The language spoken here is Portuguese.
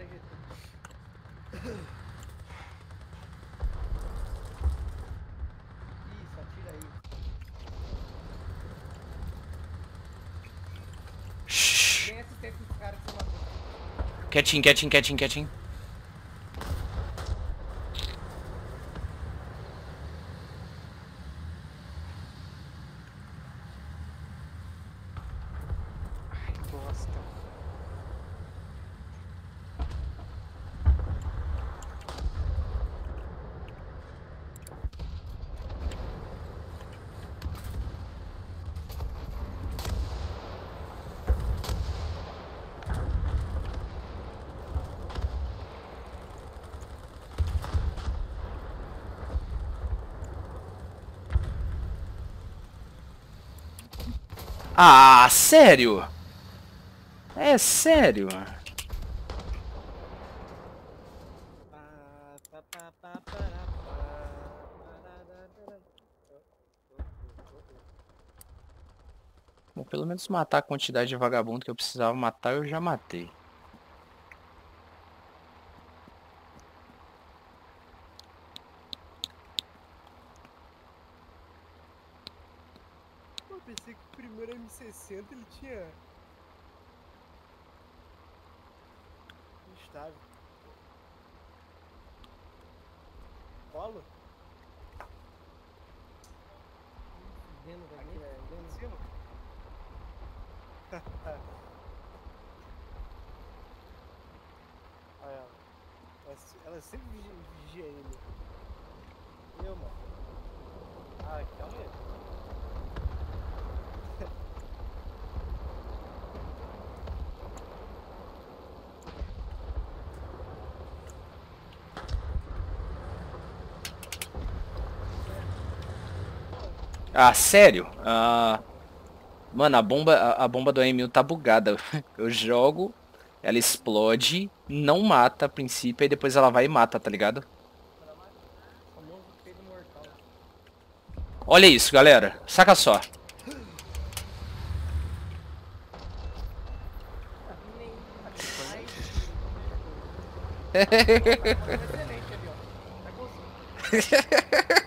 cara aqui. Isso, atira aí. Shhh. Caras que. Quietinho, quietinho, quietinho, quietinho. Ai, bosta. Ah, sério? É sério? Bom, pelo menos matar a quantidade de vagabundo que eu precisava matar, eu já matei. Eu pensei que o primeiro M60 ele tinha. Estável. Colo? Vendo da Aqui minha? é em cima? Olha ela. Ela, se- ela sempre vigia, vigia ele. Eu, mano. Ah, calma aí. Ah, sério? Ah, mano, a bomba, a, a bomba do M1000 tá bugada. Eu jogo, ela explode, não mata a princípio, e depois ela vai e mata, tá ligado? Olha isso, galera. Saca só.